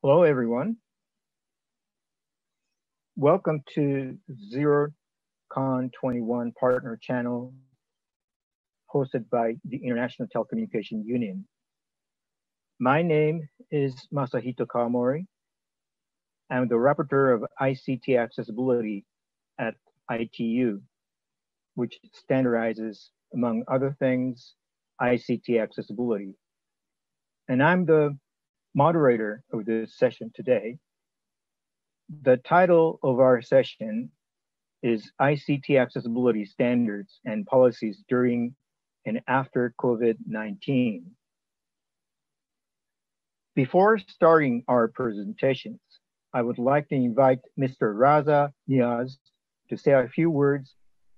Hello, everyone. Welcome to ZeroCon 21 Partner Channel hosted by the International Telecommunication Union. My name is Masahito Kawamori. I'm the Rapporteur of ICT Accessibility at ITU, which standardizes, among other things, ICT accessibility. And I'm the moderator of this session today. The title of our session is ICT Accessibility Standards and Policies During and After COVID-19. Before starting our presentations, I would like to invite Mr. Raza Niaz to say a few words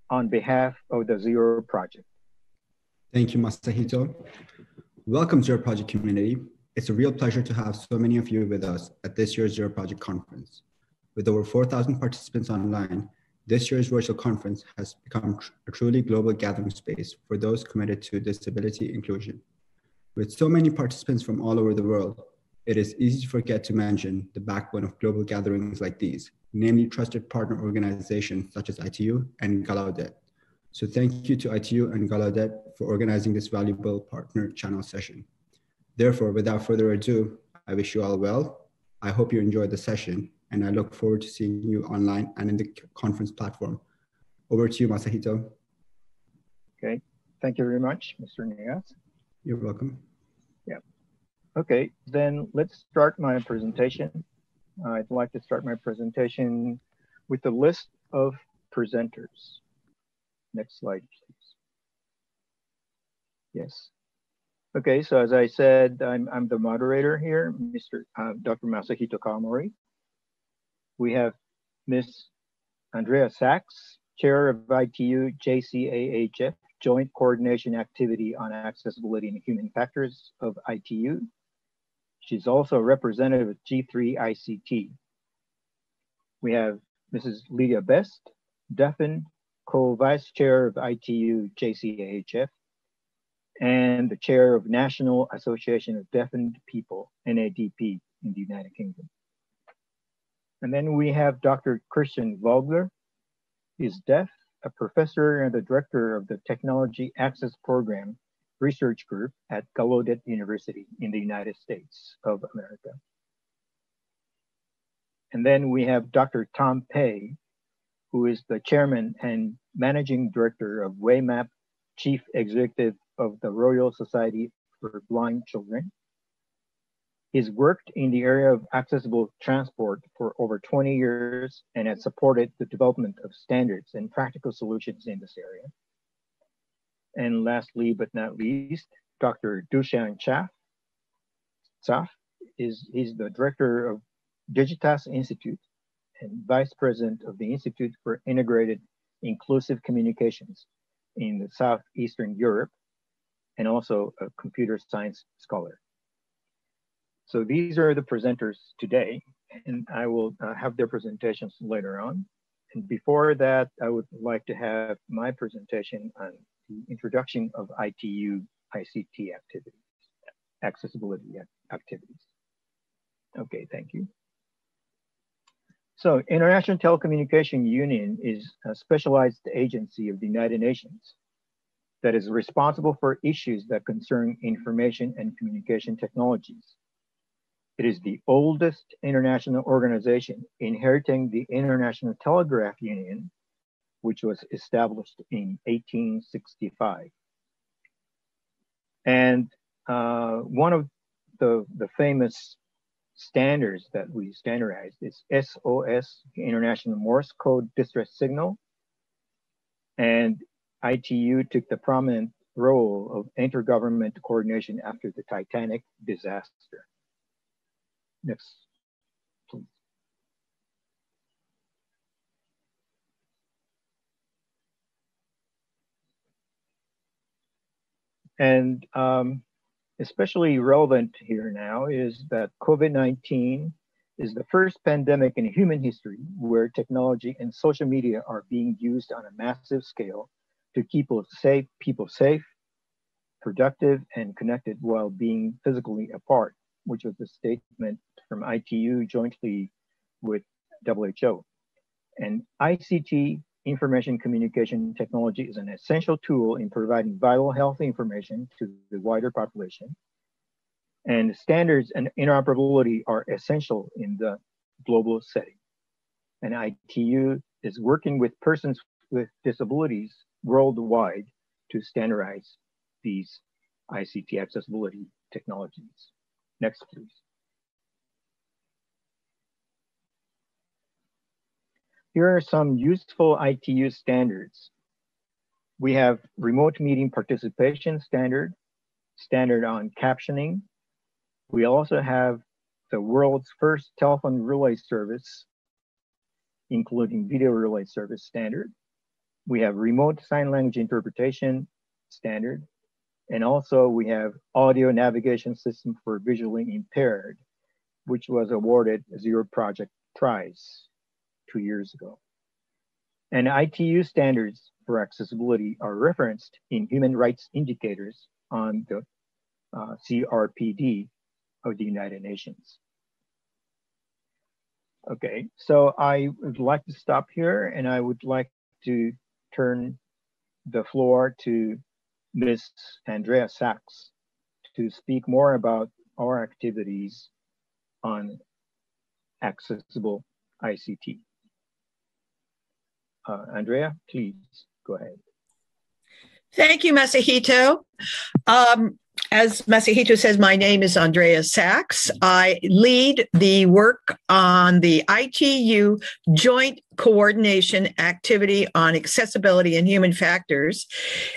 on behalf of the Zero Project. Thank you, Masahito. Welcome to our project community. It's a real pleasure to have so many of you with us at this year's Zero Project Conference. With over 4,000 participants online, this year's virtual conference has become a truly global gathering space for those committed to disability inclusion. With so many participants from all over the world, it is easy to forget to mention the backbone of global gatherings like these, namely trusted partner organizations such as ITU and Gallaudet. So thank you to ITU and Gallaudet for organizing this valuable partner channel session. Therefore, without further ado, I wish you all well. I hope you enjoyed the session and I look forward to seeing you online and in the conference platform. Over to you, Masahito. Okay, thank you very much, Mr. Niaz. You're welcome. Yeah. Okay, then let's start my presentation. I'd like to start my presentation with a list of presenters. Next slide, please. Yes. Okay, so as I said, I'm, I'm the moderator here, Mr. Uh, Dr. Masahito Kawamori. We have Ms. Andrea Saks, Chair of ITU JCAHF, Joint Coordination Activity on Accessibility and Human Factors of ITU. She's also a representative of G3ict. We have Mrs. Lidia Best, Duffin, co-vice chair of ITU JCAHF, and the chair of National Association of Deafened People, NADP, in the United Kingdom. And then we have Dr. Christian Vogler. He's deaf, a professor and the director of the Technology Access Program Research Group at Gallaudet University in the United States of America. And then we have Dr. Tom Pey, who is the chairman and managing director of WayMap, chief executive of the Royal Society for Blind Children, He's worked in the area of accessible transport for over 20 years and has supported the development of standards and practical solutions in this area. And lastly, but not least, Dr. Dušan Caf. Caf is he's the director of Digitas Institute and vice president of the Institute for Integrated Inclusive Communications in the Southeastern Europe, and also a computer science scholar. So these are the presenters today, and I will uh, have their presentations later on. And before that, I would like to have my presentation on the introduction of ITU ICT activities, accessibility activities. Okay, thank you. So International Telecommunication Union is a specialized agency of the United Nations that is responsible for issues that concern information and communication technologies it is the oldest international organization inheriting the International Telegraph Union, which was established in 1865. And uh, one of the, the famous standards that we standardized is SOS, International Morse Code Distress Signal. And ITU took the prominent role of intergovernmental coordination after the Titanic disaster. Next, please. And um, especially relevant here now is that COVID-19 is the first pandemic in human history where technology and social media are being used on a massive scale to keep safe, people safe, productive, and connected while being physically apart which was the statement from ITU jointly with WHO. And ICT, information communication technology, is an essential tool in providing vital health information to the wider population. And standards and interoperability are essential in the global setting. And ITU is working with persons with disabilities worldwide to standardize these ICT accessibility technologies. Next, please. Here are some useful ITU standards. We have remote meeting participation standard, standard on captioning. We also have the world's first telephone relay service, including video relay service standard. We have remote sign language interpretation standard. And also we have audio navigation system for visually impaired, which was awarded Zero Project Prize two years ago. And ITU standards for accessibility are referenced in human rights indicators on the uh, CRPD of the United Nations. Okay, so I would like to stop here and I would like to turn the floor to Ms. Andrea Saks to speak more about our activities on accessible ICT. Uh, Andrea, please go ahead. Thank you, Masahito. Um, as Masahito says, my name is Andrea Saks. I lead the work on the ITU Joint Coordination Activity on Accessibility and Human Factors.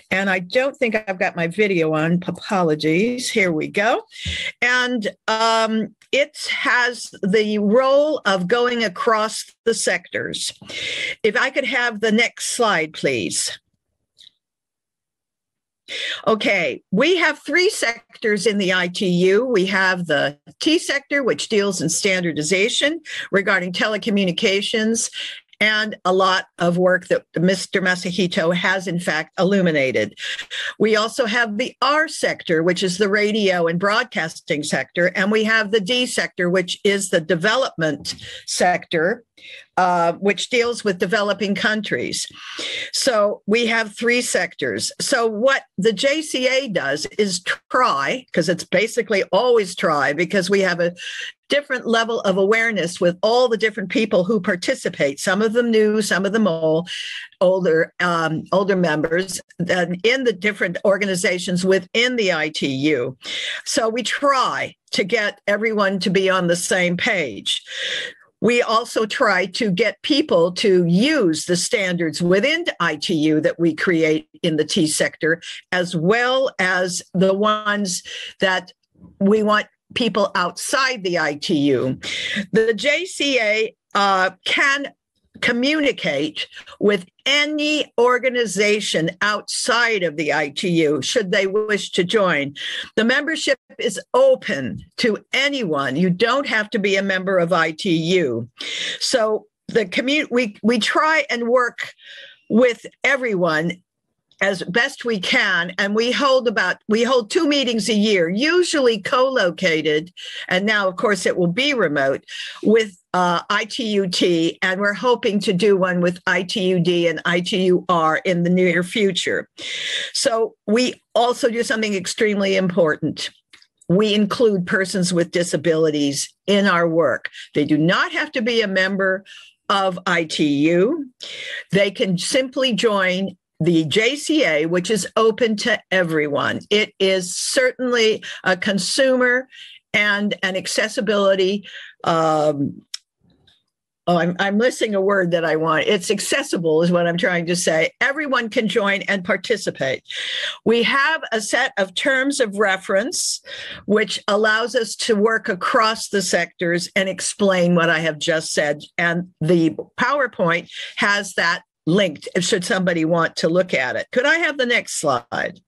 And I don't think I've got my video on. Apologies. Here we go. And um, it has the role of going across the sectors. If I could have the next slide, please. Okay, we have three sectors in the ITU. We have the T sector, which deals in standardization regarding telecommunications and a lot of work that Mr. Masahito has, in fact, illuminated. We also have the R sector, which is the radio and broadcasting sector, and we have the D sector, which is the development sector, uh, which deals with developing countries. So we have three sectors. So what the JCA does is try, because it's basically always try, because we have a different level of awareness with all the different people who participate. Some of them new, some of them old, older, um, older members in the different organizations within the ITU. So we try to get everyone to be on the same page. We also try to get people to use the standards within ITU that we create in the T sector, as well as the ones that we want people outside the ITU. The JCA uh, can communicate with any organization outside of the ITU should they wish to join. The membership is open to anyone. You don't have to be a member of ITU. So the community we we try and work with everyone as best we can and we hold about we hold two meetings a year usually co-located and now of course it will be remote with uh, ITUT, and we're hoping to do one with ITUD and ITUR in the near future. So we also do something extremely important. We include persons with disabilities in our work. They do not have to be a member of ITU. They can simply join the JCA, which is open to everyone. It is certainly a consumer and an accessibility. Um, oh, I'm, I'm missing a word that I want. It's accessible, is what I'm trying to say. Everyone can join and participate. We have a set of terms of reference, which allows us to work across the sectors and explain what I have just said. And the PowerPoint has that linked should somebody want to look at it. Could I have the next slide?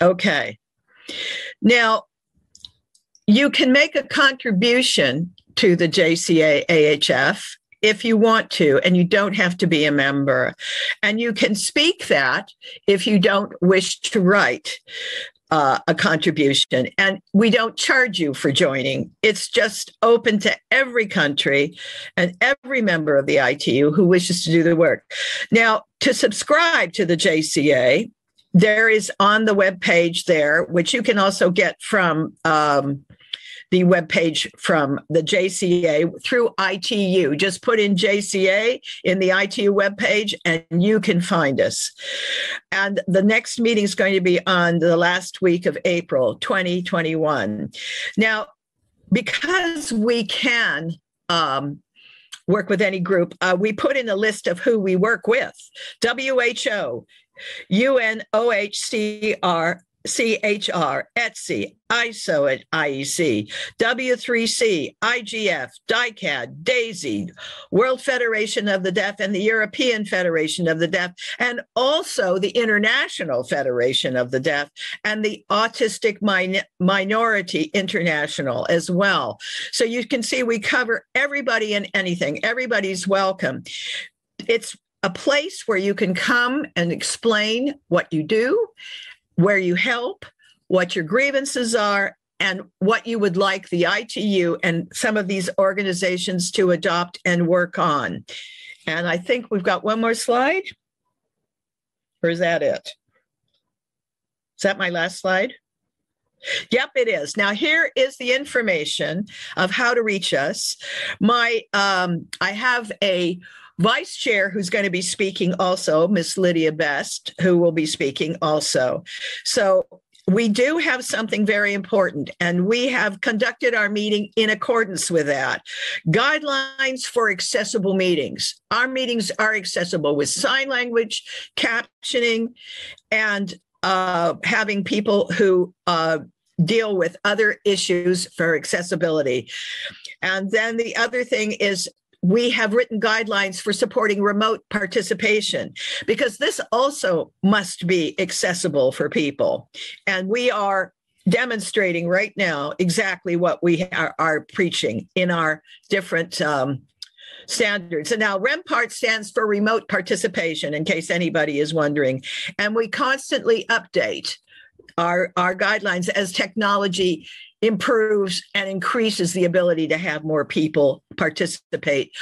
Okay. Now, you can make a contribution to the JCA AHF if you want to, and you don't have to be a member. And you can speak that if you don't wish to write. Uh, a contribution. And we don't charge you for joining. It's just open to every country and every member of the ITU who wishes to do the work. Now, to subscribe to the JCA, there is on the web page there, which you can also get from um, the webpage from the JCA through ITU. Just put in JCA in the ITU webpage and you can find us. And the next meeting is going to be on the last week of April 2021. Now, because we can um, work with any group, uh, we put in a list of who we work with WHO, UNOHCR, CHR, ETSI, ISO at IEC, W3C, IGF, DICAD, DAISY, World Federation of the Deaf, and the European Federation of the Deaf, and also the International Federation of the Deaf and the Autistic Min- Minority International as well. So you can see we cover everybody and anything. Everybody's welcome. It's a place where you can come and explain what you do where you help, what your grievances are, and what you would like the ITU and some of these organizations to adopt and work on. And I think we've got one more slide. Or is that it? Is that my last slide? Yep, it is. Now here is the information of how to reach us. My um, I have a vice chair who's going to be speaking also, Miss Lidia Best, who will be speaking also. So we do have something very important, and we have conducted our meeting in accordance with that. Guidelines for accessible meetings. Our meetings are accessible with sign language, captioning, and uh, having people who uh, deal with other issues for accessibility. And then the other thing is we have written guidelines for supporting remote participation because this also must be accessible for people. And we are demonstrating right now exactly what we are, are preaching in our different um, standards. And now REMPART stands for remote participation, in case anybody is wondering. And we constantly update our, our guidelines as technology improves and increases the ability to have more people participate.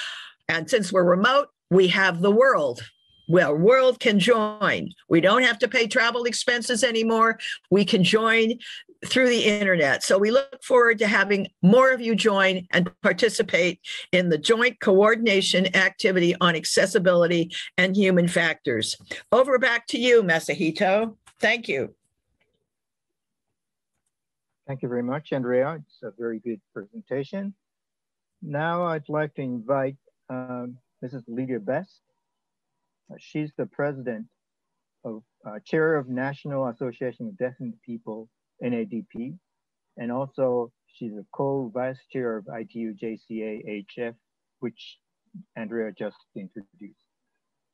And since we're remote, we have the world. Well, world can join. We don't have to pay travel expenses anymore. We can join through the internet. So we look forward to having more of you join and participate in the joint coordination activity on accessibility and human factors. Over back to you, Masahito. Thank you. Thank you very much, Andrea. It's a very good presentation. Now I'd like to invite um, Mrs. Lidia Best. Uh, she's the president of uh, chair of National Association of Deaf People, NADP, and also she's a co-vice chair of ITU JCA HF, which Andrea just introduced.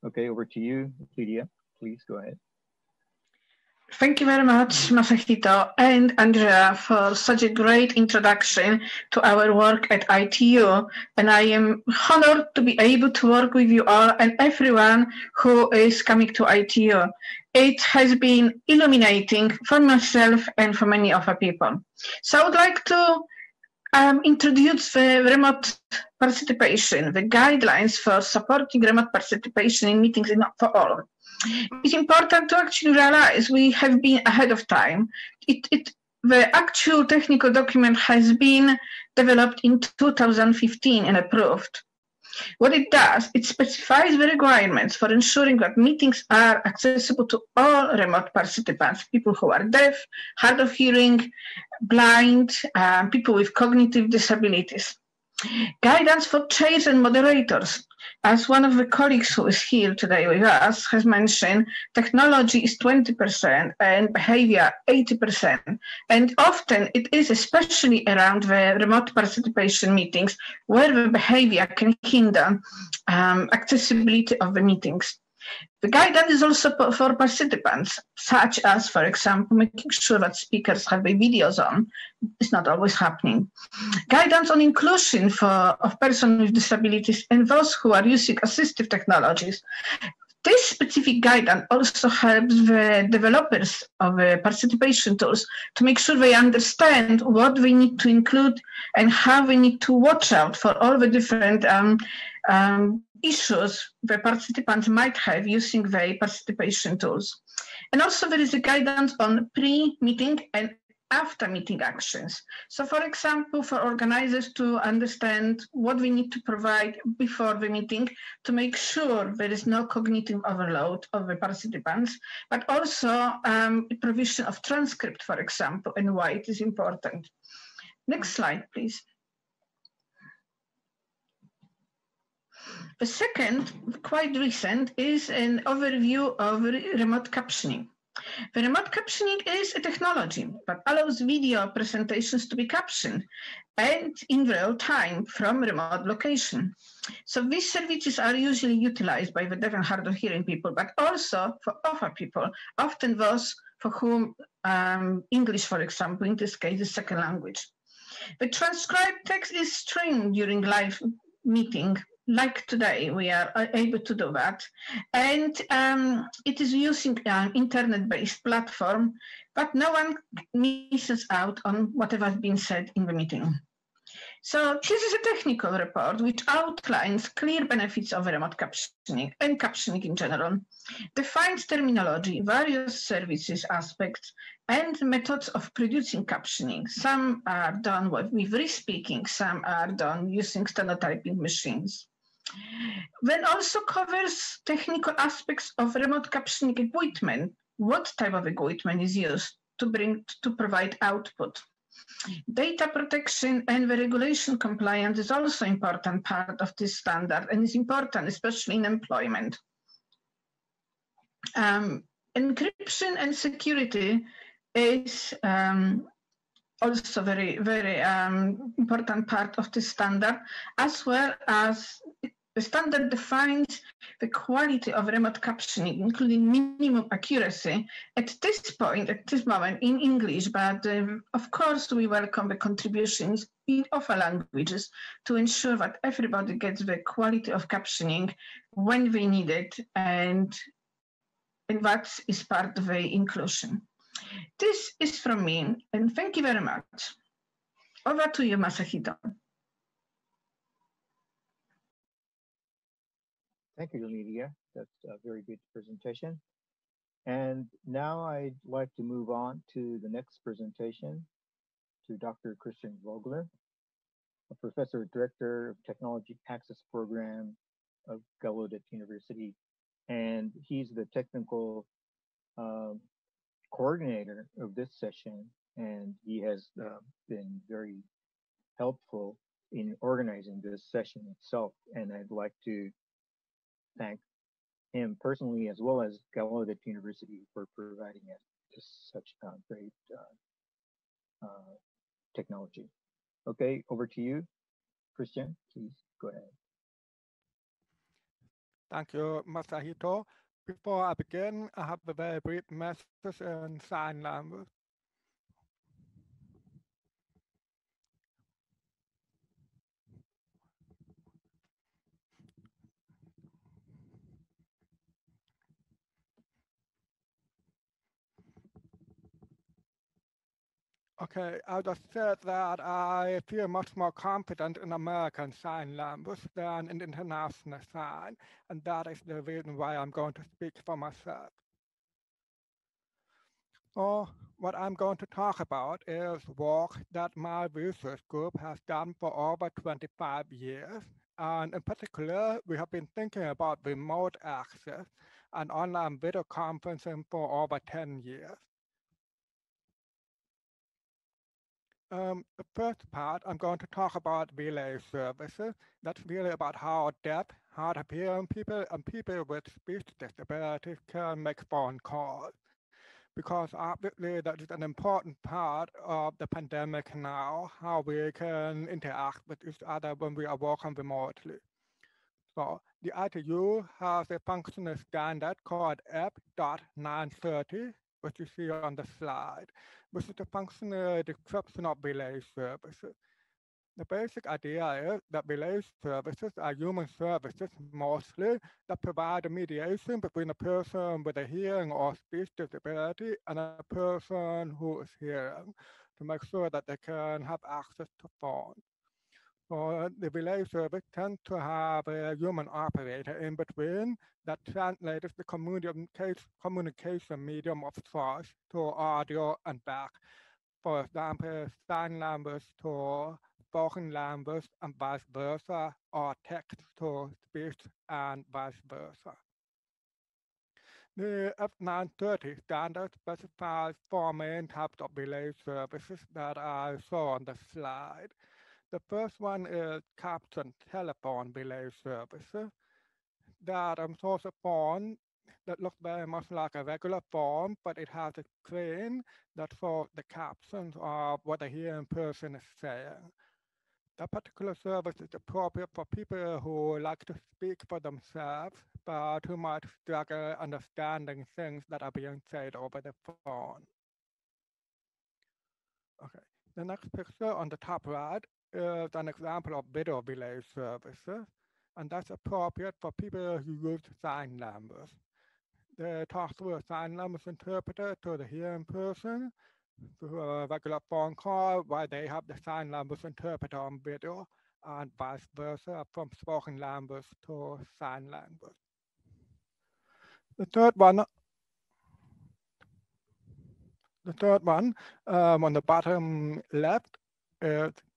Okay, over to you, Lidia. Please go ahead. Thank you very much, Masahito and Andrea, for such a great introduction to our work at ITU. And I am honored to be able to work with you all and everyone who is coming to ITU. It has been illuminating for myself and for many other people. So I would like to um, introduce the remote participation, the guidelines for supporting remote participation in meetings for all it's important to actually realize we have been ahead of time. It, it, the actual technical document has been developed in 2015 and approved. What it does, it specifies the requirements for ensuring that meetings are accessible to all remote participants, people who are deaf, hard of hearing, blind, uh, people with cognitive disabilities. Guidance for chairs and moderators as one of the colleagues who is here today with us has mentioned, technology is 20% and behavior 80%. And often it is especially around the remote participation meetings where the behavior can hinder um, accessibility of the meetings. The guidance is also for participants, such as, for example, making sure that speakers have their videos on. It's not always happening. Guidance on inclusion for of persons with disabilities and those who are using assistive technologies. This specific guidance also helps the developers of uh, participation tools to make sure they understand what we need to include and how we need to watch out for all the different um, um, issues the participants might have using the participation tools. And also there is a guidance on pre-meeting and after meeting actions. So for example, for organizers to understand what we need to provide before the meeting to make sure there is no cognitive overload of the participants, but also um, provision of transcript, for example, and why it is important. Next slide, please. The second, quite recent, is an overview of remote captioning. The remote captioning is a technology that allows video presentations to be captioned and in real time from remote location. So these services are usually utilized by the deaf and hard of hearing people, but also for other people, often those for whom um, English, for example, in this case, is second language. The transcribed text is streamed during live meeting like today, we are able to do that. And um, it is using an internet-based platform, but no one misses out on whatever has been said in the meeting. So this is a technical report which outlines clear benefits of remote captioning and captioning in general, defines terminology, various services aspects, and methods of producing captioning. Some are done with, re-speaking, some are done using stenotyping machines. Then also covers technical aspects of remote captioning equipment. What type of equipment is used to bring to provide output? Data protection and the regulation compliance is also important part of this standard and is important, especially in employment. Um, encryption and security is um, also very, very um, important part of this standard, as well as the standard defines the quality of remote captioning, including minimum accuracy, at this point, at this moment, in English, but um, of course we welcome the contributions in other languages to ensure that everybody gets the quality of captioning when they need it, and, and that is part of the inclusion. This is from me, and thank you very much. Over to you, Masahito. Thank you, Lidia. That's a very good presentation. And now I'd like to move on to the next presentation to Dr. Christian Vogler, a professor director of technology access program of Gallaudet University. And he's the technical um, coordinator of this session. And he has uh, been very helpful in organizing this session itself. And I'd like to thank him personally as well as Gallaudet University for providing us such uh, great uh, uh, technology. Okay, over to you, Christian. Please go ahead. Thank you, Masahito. Before I begin, I have a very brief message in sign language. Okay, I just said that I feel much more confident in American Sign Language than in International Sign, and that is the reason why I'm going to speak for myself. So what I'm going to talk about is work that my research group has done for over 25 years. And in particular, we have been thinking about remote access and online video conferencing for over 10 years. Um, the first part, I'm going to talk about relay services. That's really about how deaf, hard of hearing people and people with speech disabilities can make phone calls. Because obviously that is an important part of the pandemic now, how we can interact with each other when we are working remotely. So the ITU has a functional standard called F.930, which you see on the slide which uh, is the functional description of relay services. The basic idea is that relay services are human services mostly that provide a mediation between a person with a hearing or speech disability and a person who is hearing to make sure that they can have access to phone. So the relay service tends to have a human operator in between that translates the communication, communication medium of source to audio and back. For example, sign language to spoken language and vice versa, or text to speech and vice versa. The F930 standard specifies four main types of relay services that I saw on the slide. The first one is caption telephone relay service. that um, a phone that looks very much like a regular phone, but it has a screen that shows the captions of what the hearing person is saying. That particular service is appropriate for people who like to speak for themselves, but who might struggle understanding things that are being said over the phone. Okay, the next picture on the top right is an example of video relay services, and that's appropriate for people who use sign language. They talk through a sign language interpreter to the hearing person, through a regular phone call while they have the sign language interpreter on video and vice versa from spoken language to sign language. The third one, the third one um, on the bottom left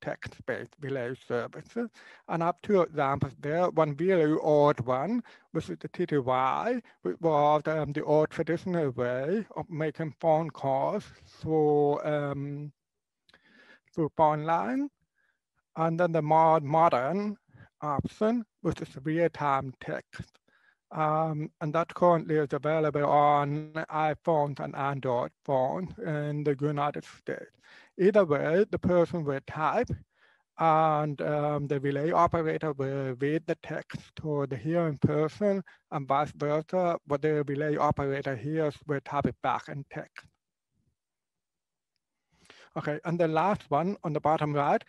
text-based relay services. And I have two examples there. One really old one, which is the TTY, which was um, the old traditional way of making phone calls through, um, through phone line. And then the more modern option, which is real-time text. Um, and that currently is available on iPhones and Android phones in the United States. Either way, the person will type and um, the relay operator will read the text to the hearing person and vice versa. What the relay operator hears will type it back in text. Okay, and the last one on the bottom right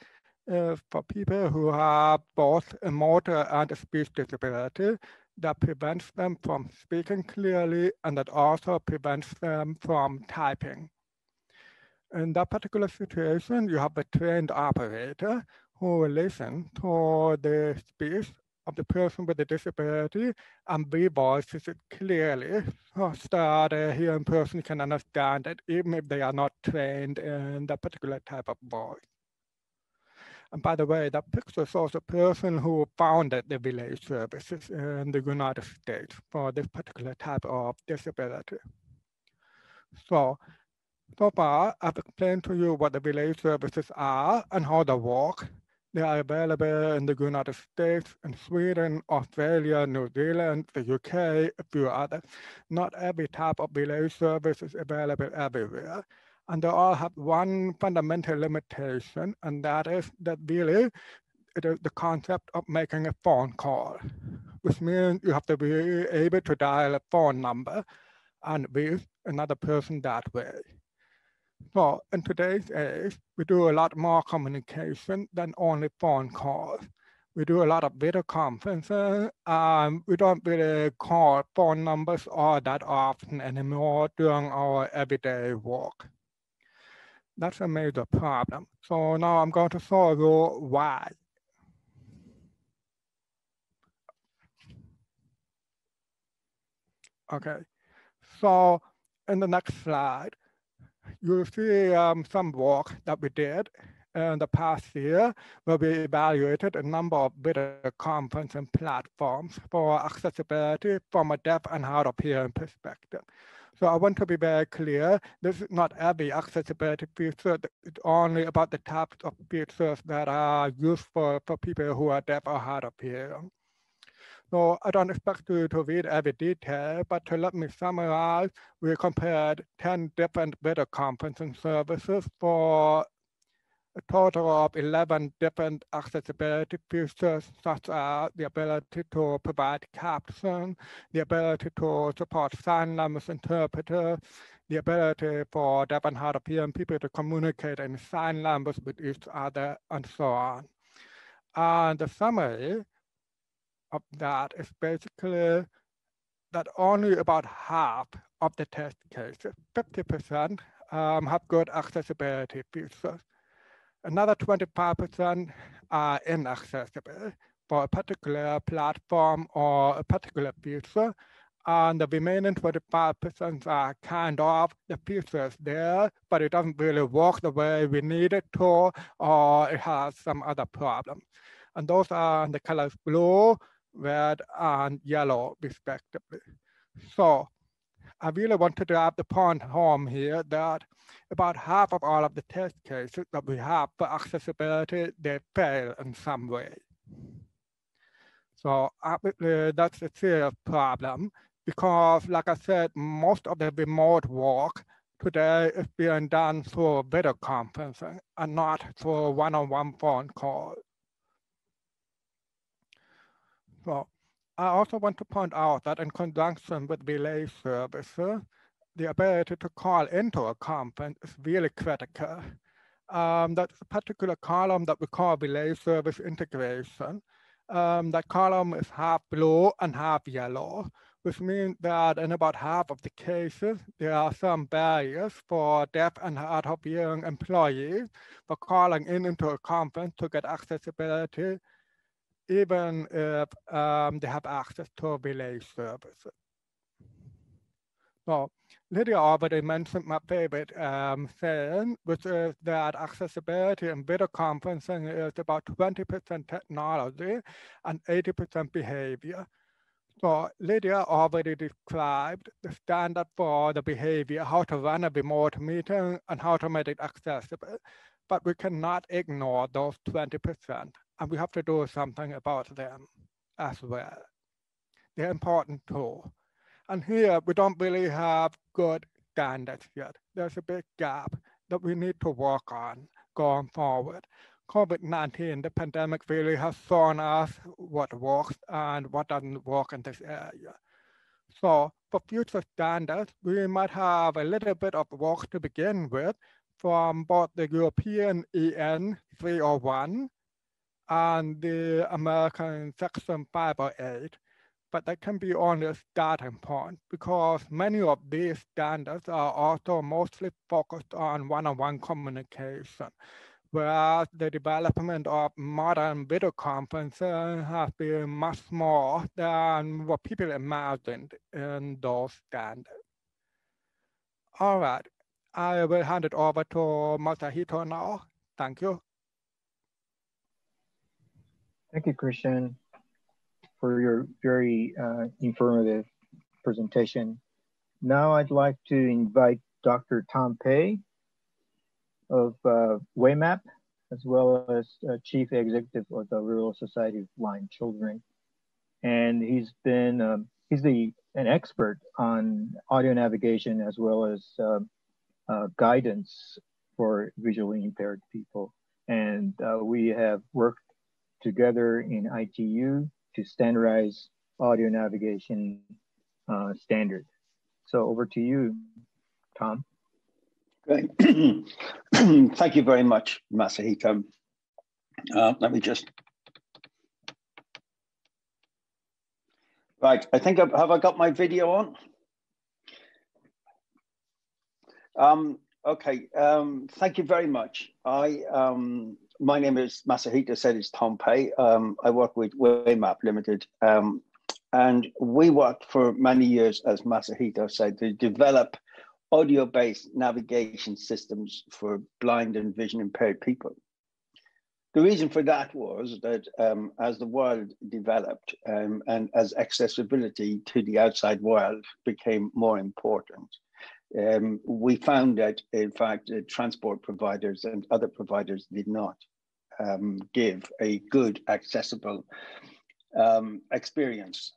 is for people who have both a motor and a speech disability that prevents them from speaking clearly and that also prevents them from typing. In that particular situation, you have a trained operator who will listen to the speech of the person with the disability and revoices it clearly so that uh, the hearing person can understand it even if they are not trained in that particular type of voice. And by the way, that picture shows a person who founded the village services in the United States for this particular type of disability. So, so far, I've explained to you what the village services are and how they work. They are available in the United States, in Sweden, Australia, New Zealand, the UK, a few others. Not every type of village service is available everywhere. And they all have one fundamental limitation, and that is that really it is the concept of making a phone call, which means you have to be able to dial a phone number and reach another person that way. So in today's age, we do a lot more communication than only phone calls. We do a lot of video conferencing. Um, we don't really call phone numbers all that often anymore during our everyday work. That's a major problem. So now I'm going to show you why. Okay, so in the next slide, you see um, some work that we did in the past year where we evaluated a number of video conferencing platforms for accessibility from a deaf and hard of hearing perspective. So I want to be very clear, this is not every accessibility feature, it's only about the types of features that are useful for people who are deaf or hard of hearing. So I don't expect you to read every detail, but to let me summarize, we compared 10 different video conferencing services for a total of 11 different accessibility features, such as the ability to provide caption, the ability to support sign language interpreter, the ability for deaf and hard of hearing people to communicate in sign language with each other, and so on. And the summary of that is basically that only about half of the test cases, 50%, um, have good accessibility features. Another 25% are inaccessible for a particular platform or a particular feature. And the remaining 25% are kind of the features there, but it doesn't really work the way we need it to, or it has some other problem. And those are the colors blue, red, and yellow, respectively. So I really want to drive the point home here that about half of all of the test cases that we have for accessibility, they fail in some way. So obviously that's a serious problem because like I said, most of the remote work today is being done through video conferencing and not through one-on-one -on -one phone call. So I also want to point out that in conjunction with relay services, the ability to call into a conference is really critical. Um, that's a particular column that we call relay service integration. Um, that column is half blue and half yellow, which means that in about half of the cases, there are some barriers for deaf and hard of hearing employees for calling in into a conference to get accessibility even if um, they have access to relay services. So Lidia already mentioned my favorite um, saying, which is that accessibility in video conferencing is about 20% technology and 80% behavior. So Lidia already described the standard for the behavior, how to run a remote meeting and how to make it accessible. But we cannot ignore those 20% and we have to do something about them as well. They're important too. And here we don't really have good standards yet. There's a big gap that we need to work on going forward. COVID-19, the pandemic really has shown us what works and what doesn't work in this area. So for future standards, we might have a little bit of work to begin with from both the European EN 301 and the American Section 508, but that can be only a starting point because many of these standards are also mostly focused on one-on-one -on -one communication, whereas the development of modern video conferencing has been much more than what people imagined in those standards. All right, I will hand it over to Masahito now. Thank you. Thank you, Christian, for your very uh, informative presentation. Now I'd like to invite Dr. Tom Pey of uh, WAYMAP, as well as uh, Chief Executive of the Royal Society of Blind Children. And he's been, um, he's the, an expert on audio navigation as well as uh, uh, guidance for visually impaired people. And uh, we have worked together in ITU to standardize audio navigation uh, standard. So over to you, Tom. Great. Thank you very much, Masahito. Uh, let me just. Right, I think, I've, have I got my video on? Um, okay, um, thank you very much. I um, my name is Masahito said it's Tom Pey. Um, I work with WAYMAP Limited. Um, and we worked for many years, as Masahito said, to develop audio-based navigation systems for blind and vision impaired people. The reason for that was that um, as the world developed um, and as accessibility to the outside world became more important, um, we found that, in fact, uh, transport providers and other providers did not um, give a good, accessible um, experience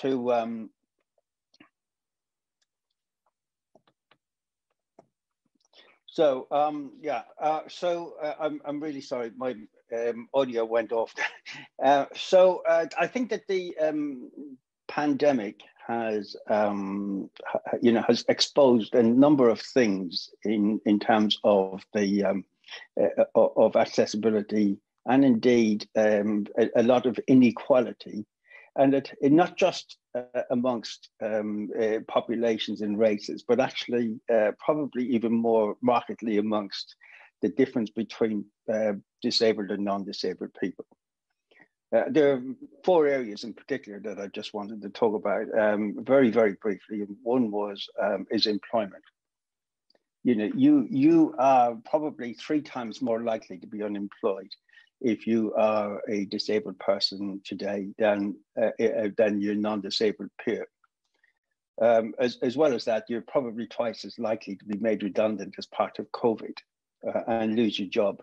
to um, So um, yeah, uh, so uh, I'm I'm really sorry, my um, audio went off. uh, so uh, I think that the um, pandemic has um, you know has exposed a number of things in in terms of the um, uh, of accessibility and indeed um, a, a, lot of inequality, and it, it not just uh, amongst um, uh, populations and races, but actually uh, probably even more markedly amongst the difference between uh, disabled and non-disabled people. Uh, there are four areas in particular that I just wanted to talk about um, very, very briefly. One was um, is employment. You know, you you are probably three times more likely to be unemployed if you are a disabled person today than uh, uh, than your non-disabled peer. Um, as, as well as that, you're probably twice as likely to be made redundant as part of COVID uh, and lose your job,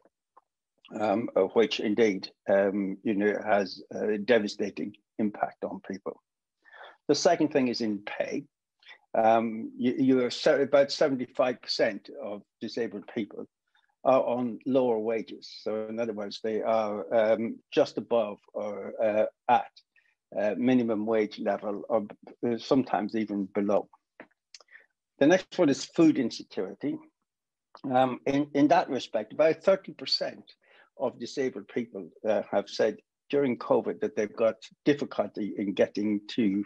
um, which indeed um, you know has a devastating impact on people. The second thing is in pay. Um, you, you are about 75% of disabled people are on lower wages. So in other words, they are um, just above or uh, at uh, minimum wage level or sometimes even below. The next one is food insecurity. Um, in, in that respect, about 30% of disabled people uh, have said during COVID that they've got difficulty in getting to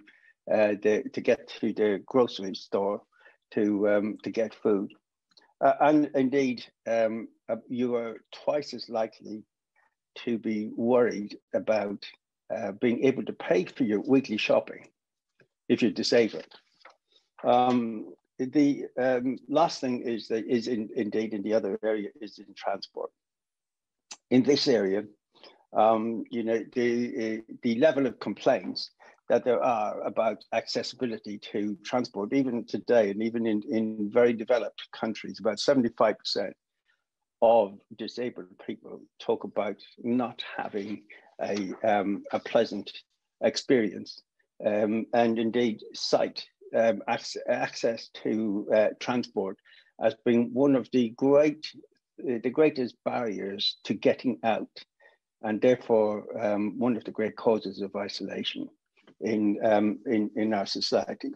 uh, the, to get to the grocery store to um, to get food. Uh, and indeed, um, uh, you are twice as likely to be worried about uh, being able to pay for your weekly shopping if you're disabled. Um, the um, last thing is that is in, indeed in the other area is in transport. In this area, um, you know, the, uh, the level of complaints that there are about accessibility to transport, even today, and even in, in very developed countries, about 75% of disabled people talk about not having a, um, a pleasant experience um, and indeed cite um, access, to uh, transport as being one of the great, the greatest barriers to getting out and therefore um, one of the great causes of isolation in, um, in, in our society.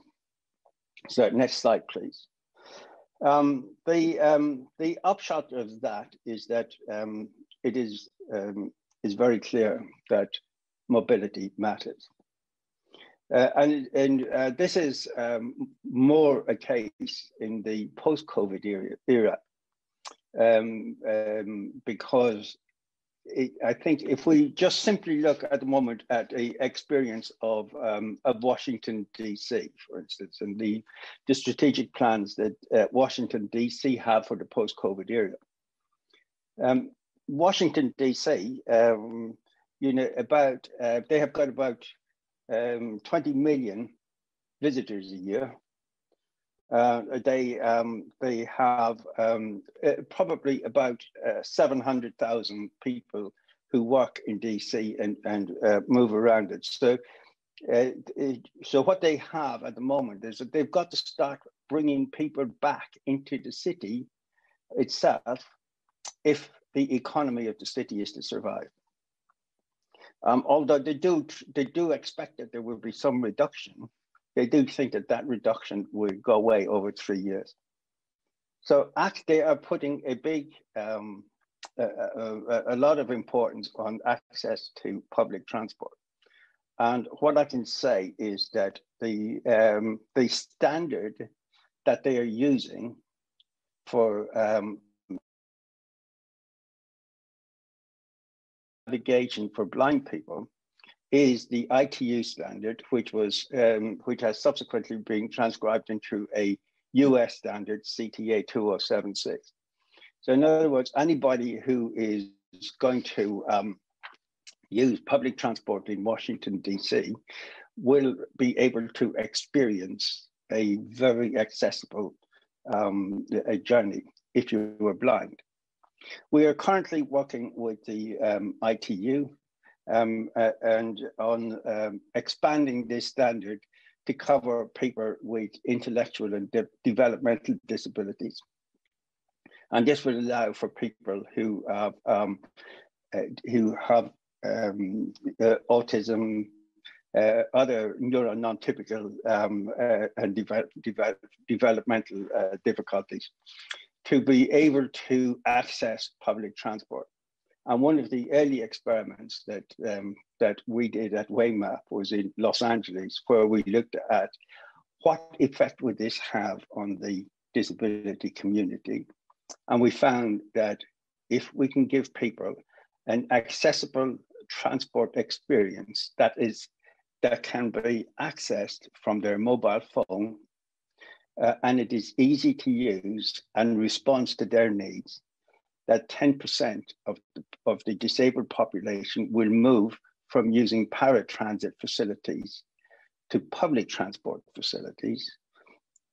So next slide, please. Um, the, um, the upshot of that is that um, it is, um, is very clear that mobility matters. Uh, and and uh, this is um, more a case in the post-COVID era, era because I think if we just simply look at the moment at the experience of, um, of Washington, D.C., for instance, and the, the strategic plans that uh, Washington, D.C. have for the post-COVID era. Um, Washington, D.C., um, you know, about, uh, they have got about um, 20 million visitors a year uh, they um, they have um, uh, probably about uh, 700,000 people who work in DC and, and uh, move around it. So, uh, so what they have at the moment is that they've got to start bringing people back into the city itself if the economy of the city is to survive. Um, although they do, they do expect that there will be some reduction they do think that that reduction will go away over three years. So actually, they are putting a big, um, a, a, a, lot of importance on access to public transport. And what I can say is that the, um, the standard that they are using for um, navigation for blind people is the ITU standard, which was um, which has subsequently been transcribed into a US standard, CTA 2076. So in other words, anybody who is going to um, use public transport in Washington, DC will be able to experience a very accessible um, a journey if you were blind. We are currently working with the um, ITU um, uh, and on um, expanding this standard to cover people with intellectual and de developmental disabilities. And this would allow for people who have, um, uh, who have um, uh, autism, uh, other neuro non-typical um, uh, and developmental uh, difficulties to be able to access public transport And one of the early experiments that, um, that we did at WayMap was in Los Angeles, where we looked at what effect would this have on the disability community. And we found that if we can give people an accessible transport experience that is that can be accessed from their mobile phone uh, and it is easy to use and responds to their needs, that 10% of the, of the disabled population will move from using paratransit facilities to public transport facilities,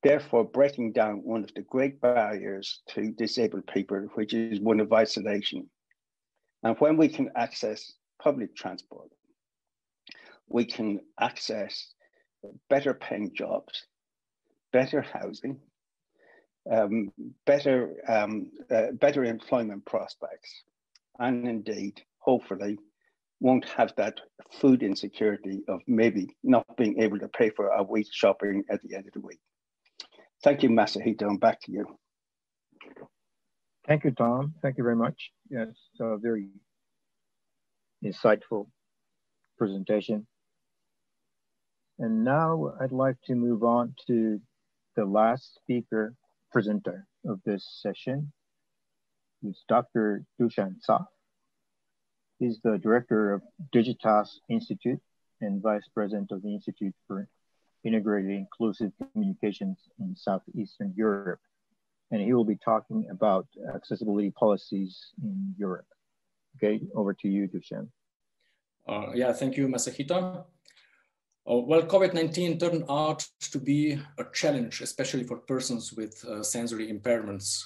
therefore breaking down one of the great barriers to disabled people, which is one of isolation. And when we can access public transport, we can access better paying jobs, better housing, um, better, um, uh, better employment prospects, and indeed, hopefully, won't have that food insecurity of maybe not being able to pay for a week's shopping at the end of the week. Thank you, Masahito, and back to you. Thank you, Tom. Thank you very much. Yes, a very insightful presentation. And now I'd like to move on to the last speaker presenter of this session. Is Dr. Dušan Caf. He's the director of Digitas Institute and vice president of the Institute for Integrated Inclusive Communications in Southeastern Europe. And he will be talking about accessibility policies in Europe. Okay, over to you, Dušan. Uh, yeah, thank you, Masahito. Uh, well, COVID-19 turned out to be a challenge, especially for persons with uh, sensory impairments.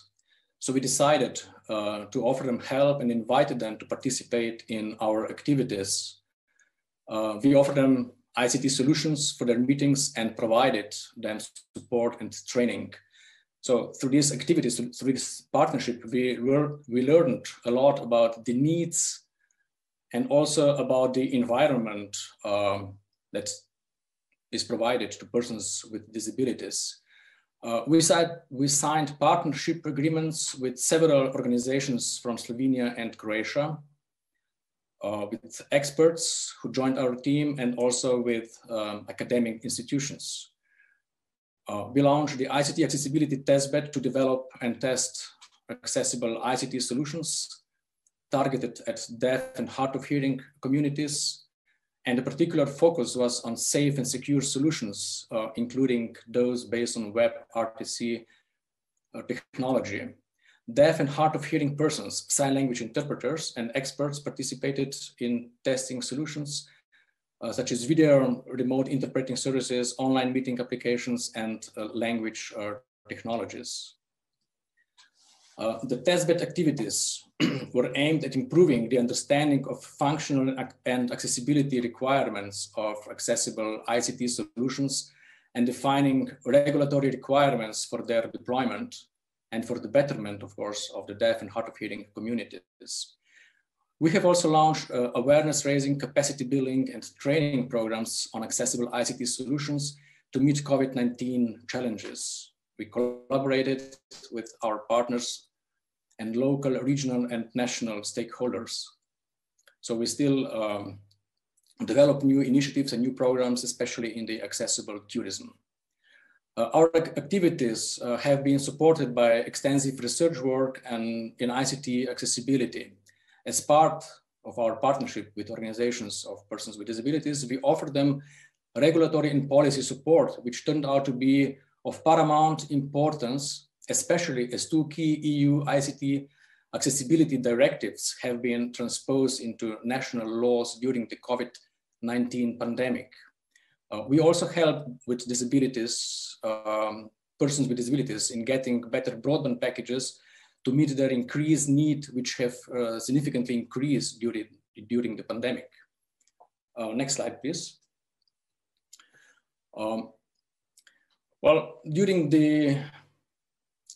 So we decided uh, to offer them help and invited them to participate in our activities. Uh, we offered them ICT solutions for their meetings and provided them support and training. So through these activities, through this partnership, we, we learned a lot about the needs and also about the environment um, that is provided to persons with disabilities. Uh, we, signed, we signed partnership agreements with several organizations from Slovenia and Croatia, uh, with experts who joined our team and also with um, academic institutions. Uh, we launched the ICT accessibility testbed to develop and test accessible ICT solutions targeted at deaf and hard of hearing communities. And a particular focus was on safe and secure solutions, uh, including those based on web RTC uh, technology. Deaf and hard of hearing persons, sign language interpreters, and experts participated in testing solutions uh, such as video remote interpreting services, online meeting applications, and uh, language uh, technologies. Uh, the testbed activities were aimed at improving the understanding of functional and accessibility requirements of accessible ICT solutions and defining regulatory requirements for their deployment and for the betterment, of course, of the deaf and hard of hearing communities. We have also launched uh, awareness raising, capacity building, and training programs on accessible ICT solutions to meet COVID-19 challenges. We collaborated with our partners and local, regional, and national stakeholders. So we still um, develop new initiatives and new programs, especially in the accessible tourism. Uh, our activities uh, have been supported by extensive research work and in ICT accessibility. As part of our partnership with organizations of persons with disabilities, we offer them regulatory and policy support, which turned out to be of paramount importance especially as two key EU ICT accessibility directives have been transposed into national laws during the COVID-19 pandemic. Uh, we also help with disabilities, um, persons with disabilities in getting better broadband packages to meet their increased need, which have uh, significantly increased during, during the pandemic. Uh, next slide, please. Um, well, during the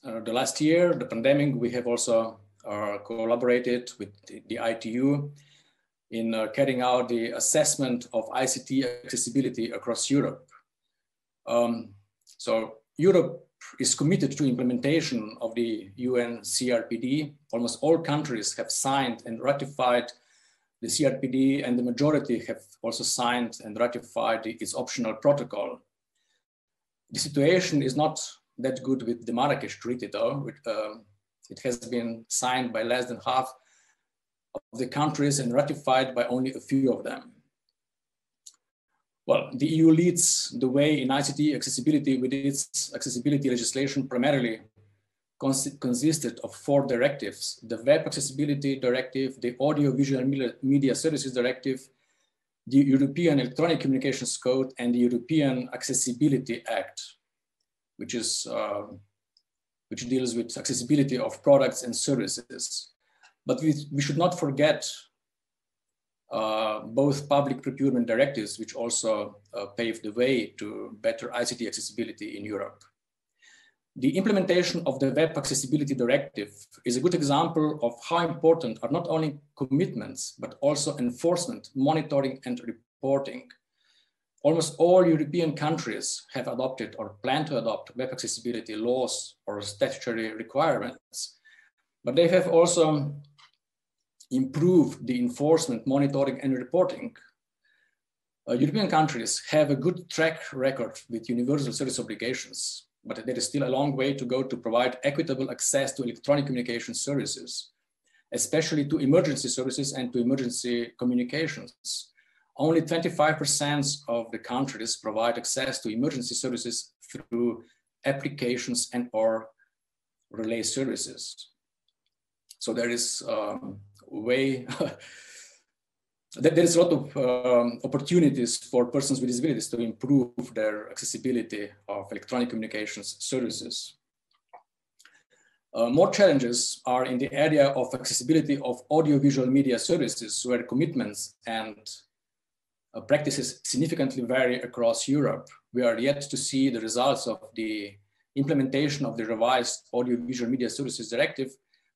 uh, the last year, the pandemic, we have also uh, collaborated with the, ITU in uh, carrying out the assessment of ICT accessibility across Europe. Um, so Europe is committed to implementation of the UN CRPD. Almost all countries have signed and ratified the CRPD and the majority have also signed and ratified its optional protocol. The situation is not that good with the Marrakesh Treaty though. It, um, it has been signed by less than half of the countries and ratified by only a few of them. Well, the EU leads the way in ICT accessibility with its accessibility legislation primarily consisted of four directives, the Web Accessibility Directive, the Audiovisual Media Services Directive, the European Electronic Communications Code, and the European Accessibility Act, which, is, uh, which deals with accessibility of products and services. But we, we should not forget uh, both public procurement directives, which also uh, paved the way to better ICT accessibility in Europe. The implementation of the Web Accessibility Directive is a good example of how important are not only commitments, but also enforcement, monitoring, and reporting. Almost all European countries have adopted or plan to adopt web accessibility laws or statutory requirements, but they have also improved the enforcement, monitoring, and reporting. Uh, European countries have a good track record with universal service obligations, but there is still a long way to go to provide equitable access to electronic communication services, especially to emergency services and to emergency communications. Only 25% of the countries provide access to emergency services through applications and or relay services. So there is um, way there is a lot of um, opportunities for persons with disabilities to improve their accessibility of electronic communications services. Uh, more challenges are in the area of accessibility of audiovisual media services where commitments and uh, practices significantly vary across Europe. We are yet to see the results of the implementation of the revised audiovisual media services directive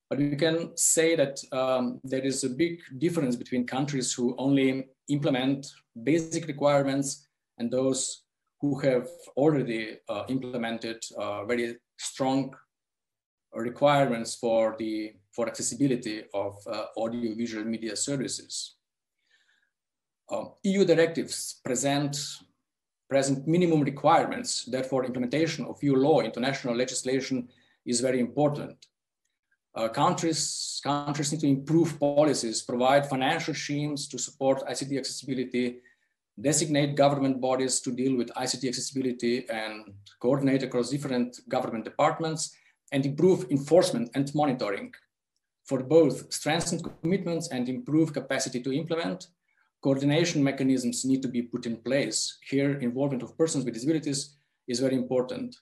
but we can say that um, there is a big difference between countries who only implement basic requirements and those who have already uh, implemented uh, very strong requirements for the for accessibility of uh, audiovisual media services. Um, EU directives present present minimum requirements. Therefore, implementation of EU law into national legislation is very important. Uh, countries, countries need to improve policies, provide financial schemes to support ICT accessibility, designate government bodies to deal with ICT accessibility and coordinate across different government departments, and improve enforcement and monitoring. For both strengthened commitments and improve capacity to implement, coordination mechanisms need to be put in place. Here, involvement of persons with disabilities is very important.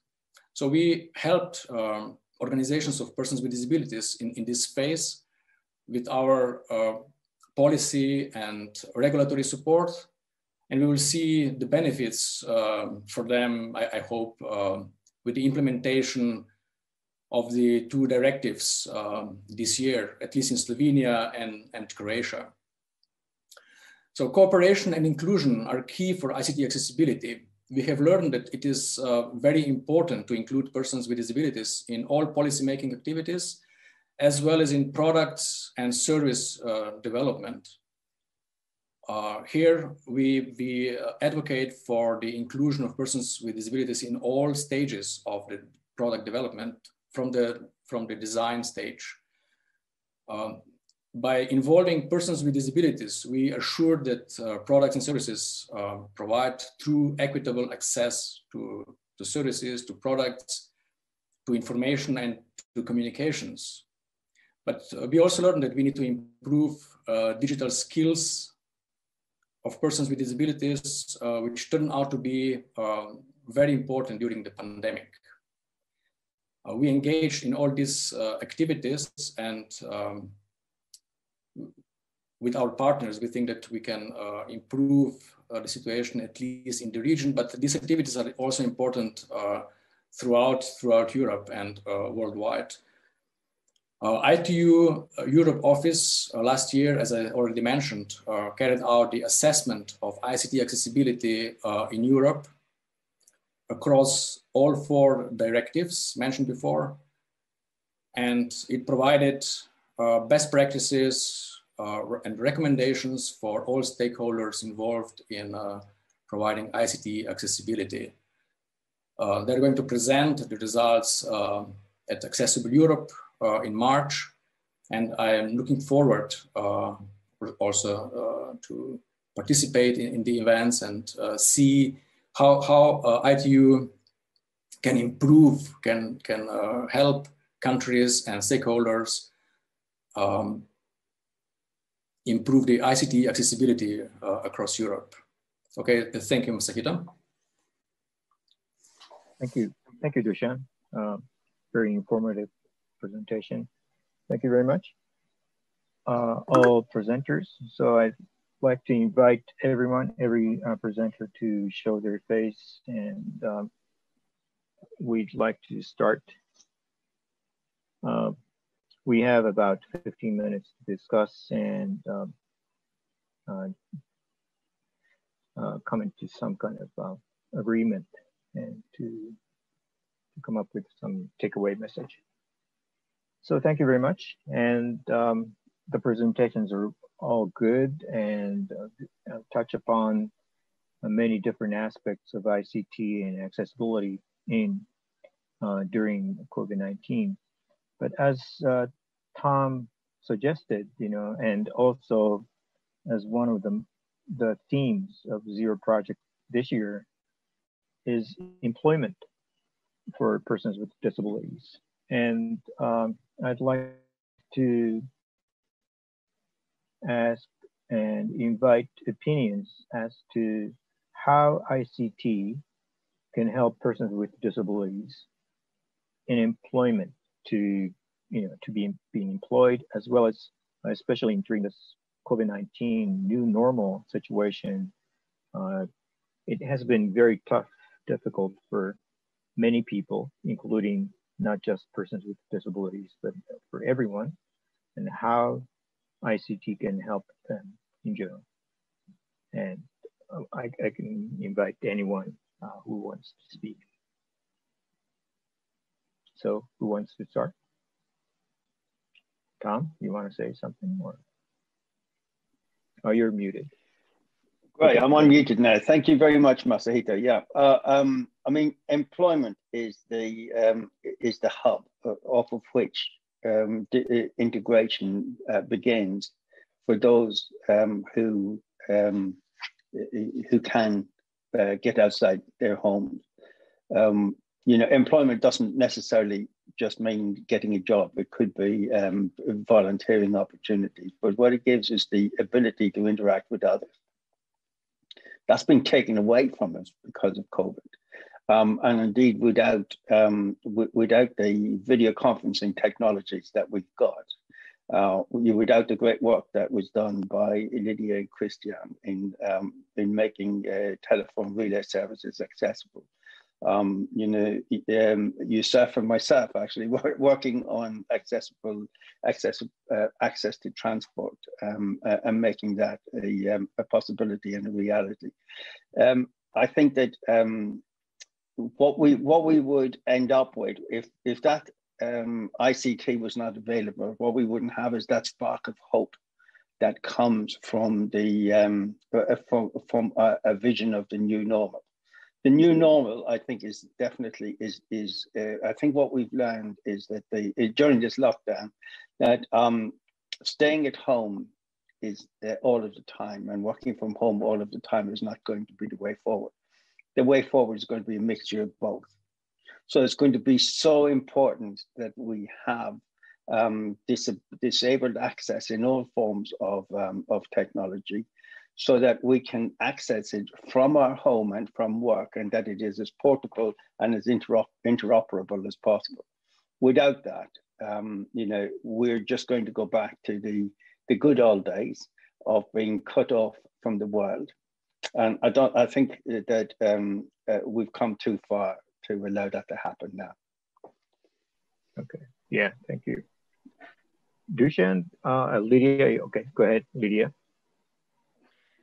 So we helped um, organizations of persons with disabilities in, in this phase with our uh, policy and regulatory support. And we will see the benefits uh, for them, I, I hope, uh, with the implementation of the two directives um, this year, at least in Slovenia and, and Croatia. So cooperation and inclusion are key for ICT accessibility we have learned that it is uh, very important to include persons with disabilities in all policymaking activities, as well as in products and service uh, development. Uh, here, we, we uh, advocate for the inclusion of persons with disabilities in all stages of the product development from the, from the design stage. Um, by involving persons with disabilities, we assure that uh, products and services uh, provide true equitable access to, to services, to products, to information and to communications. But uh, we also learned that we need to improve uh, digital skills of persons with disabilities, uh, which turned out to be um, very important during the pandemic. Uh, we engaged in all these activities and um, with our partners, we think that we can uh, improve uh, the situation at least in the region, but these activities are also important uh, throughout, throughout Europe and uh, worldwide. Uh, ITU uh, Europe office last year, as I already mentioned, carried out the assessment of ICT accessibility in Europe. across all four directives mentioned before. And it provided best practices and recommendations for all stakeholders involved in uh, providing ICT accessibility. Uh, they're going to present the results uh, at Accessible Europe uh, in March. And I am looking forward also to participate in, in, the events and see how, how ITU can improve, can, can help countries and stakeholders um, improve the ICT accessibility uh, across Europe. Okay, thank you, Mr. Hita. Thank you. Thank you, Dušan. Uh, very informative presentation. Thank you very much. Uh, all presenters. So I'd like to invite everyone, every uh, presenter to show their face and um, we'd like to start uh, we have about 15 minutes to discuss and um, uh, uh, come into some kind of uh, agreement and to, to come up with some takeaway message. So thank you very much. And um, the presentations are all good and uh, touch upon many different aspects of ICT and accessibility in uh, during COVID-19. But as uh, Tom suggested, you know, and also as one of the, the themes of Zero Project this year is employment for persons with disabilities. And um, I'd like to ask and invite opinions as to how ICT can help persons with disabilities in employment to you know to be being employed as well as especially during this COVID-19 new normal situation, uh, it has been very tough, difficult for many people, including not just persons with disabilities, but for everyone, and how ICT can help them in general. And uh, I, I can invite anyone uh, who wants to speak. So who wants to start? Tom, you want to say something or? Oh, you're muted. Great, I'm unmuted now. Thank you very much, Masahito. Yeah, uh, um, I mean, employment is the um, is the hub off of which um, integration uh, begins for those um, who um, who can uh, get outside their homes. Um, you know, employment doesn't necessarily just mean getting a job. It could be um, volunteering opportunities. But what it gives is the ability to interact with others. That's been taken away from us because of COVID. Um, and indeed, without um, without the video conferencing technologies that we've got, uh, without the great work that was done by Lidia and Christian in um, in making uh, telephone relay services accessible, um, you know, um, yourself and myself actually were working on accessible access uh, access to transport um, uh, and making that a, um, a, possibility and a reality. Um, I think that um, what we what we would end up with if if that ICT was not available, what we wouldn't have is that spark of hope that comes from the uh, from, from a, a vision of the new normal the new normal, I think, is definitely is is. Uh, I think what we've learned is that the during this lockdown, that um, staying at home is uh, all of the time and working from home all of the time is not going to be the way forward. The way forward is going to be a mixture of both. So it's going to be so important that we have um, dis disabled access in all forms of, um, of technology so that we can access it from our home and from work and that it is as portable and as interop interoperable as possible. Without that, um, you know, we're just going to go back to the, the good old days of being cut off from the world. And I don't, I think that um, uh, we've come too far to allow that to happen now. Okay, yeah, thank you. Dušan, uh, Lidia, okay, go ahead, Lidia.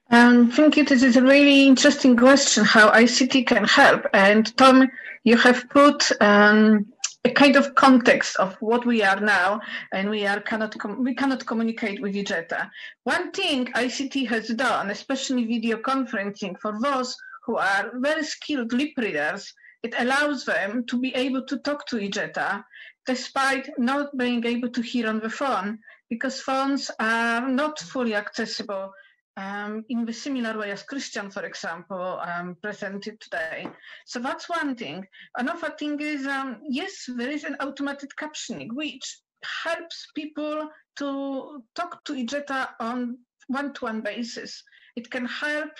Um, you. This is a really interesting question how ICT can help. And Tom, you have put um, a kind of context of what we are now, and we are cannot we cannot communicate with each other. One thing ICT has done, especially video conferencing, for those who are very skilled lip readers, it allows them to be able to talk to each other despite not being able to hear on the phone because phones are not fully accessible um, in the similar way as Christian, for example, um, presented today. So that's one thing. Another thing is, um, yes, there is an automated captioning, which helps people to talk to each other on one-to-one basis. It can help,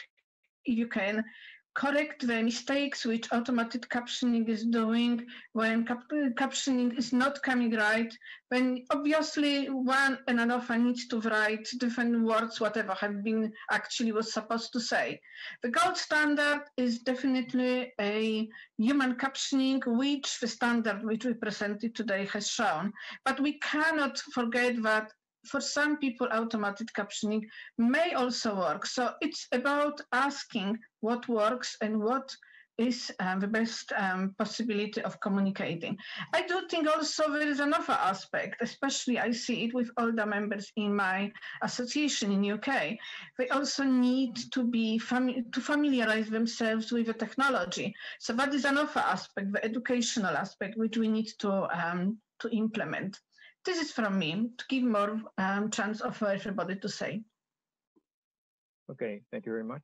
you can correct the mistakes which automated captioning is doing when cap captioning is not coming right, when obviously one and another needs to write different words, whatever have been actually was supposed to say. The gold standard is definitely a human captioning, which the standard which we presented today has shown. But we cannot forget that for some people, automated captioning may also work. So it's about asking what works and what is um, the best um, possibility of communicating. I do think also there is another aspect, especially I see it with older members in my association in UK. They also need to be fami to familiarize themselves with the technology. So that is another aspect, the educational aspect, which we need to um, to implement. This is from me to give more um, chance of everybody to say. Okay, thank you very much.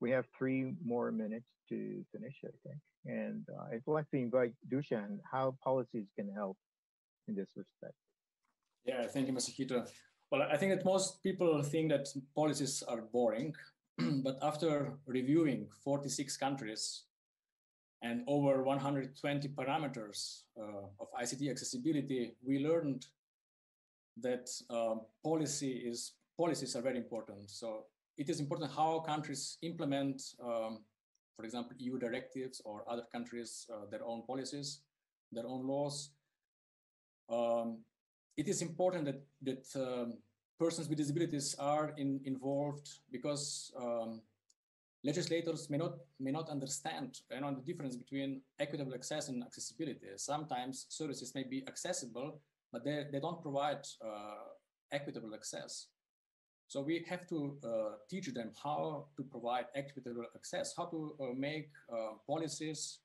We have three more minutes to finish, I think. And uh, I'd like to invite Dušan how policies can help in this respect. Yeah, thank you, Mr. Masahito. Well, I think that most people think that policies are boring, but after reviewing 46 countries and over 120 parameters uh, of ICT accessibility, we learned that uh, policy is policies are very important. So it is important how countries implement, um, for example, EU directives or other countries uh, their own policies, their own laws. Um, it is important that that um, persons with disabilities are in, involved because um, legislators may not may not understand you know, the difference between equitable access and accessibility. Sometimes services may be accessible, but they, they don't provide uh, equitable access. So we have to uh, teach them how to provide equitable access, how to uh, make uh, policies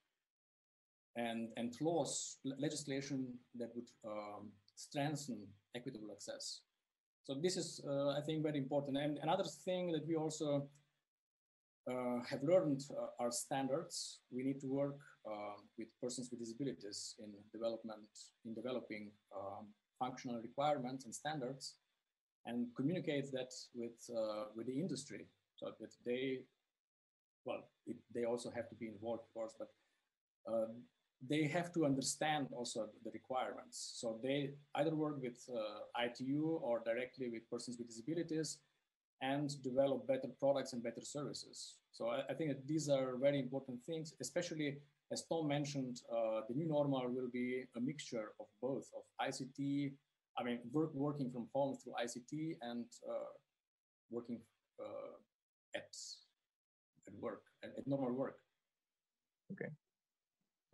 and, and laws, legislation that would um, strengthen equitable access. So this is, uh, I think, very important. And another thing that we also uh, have learned uh, our standards. We need to work uh, with persons with disabilities in development, in developing um, functional requirements and standards, and communicate that with uh, with the industry so that they, well, it, they also have to be involved, of course, but um, they have to understand also the requirements. So they either work with uh, ITU or directly with persons with disabilities and develop better products and better services. So I, I think that these are very important things, especially as Tom mentioned, uh, the new normal will be a mixture of both of ICT, I mean, work, working from home through ICT and uh, working uh, at, at work, at, at normal work. Okay,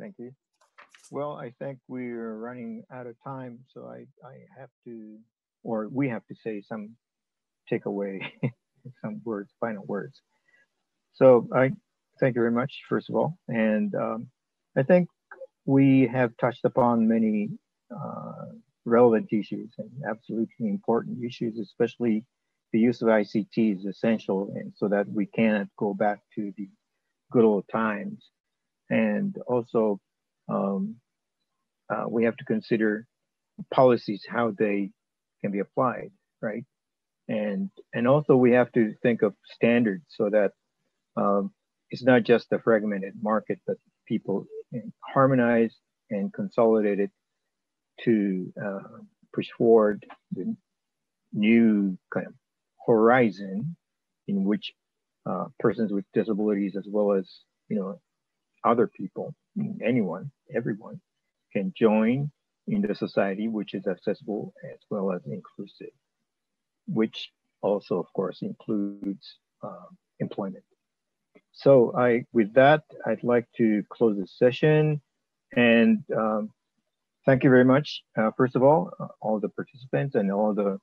thank you. Well, I think we're running out of time, so I, I have to, or we have to say some take away some words, final words. So I thank you very much, first of all. And um, I think we have touched upon many uh, relevant issues and absolutely important issues, especially the use of ICT is essential and so that we cannot go back to the good old times. And also, um, uh, we have to consider policies, how they can be applied, right? And and also we have to think of standards so that um, it's not just a fragmented market, but people harmonize and consolidate it to uh, push forward the new kind of horizon in which uh, persons with disabilities, as well as you know other people, anyone, everyone, can join in the society which is accessible as well as inclusive which also, of course, includes uh, employment. So I, with that, I'd like to close the session and um, thank you very much. Uh, first of all, uh, all the participants and all the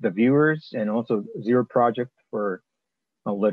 the viewers and also Zero Project for uh, letting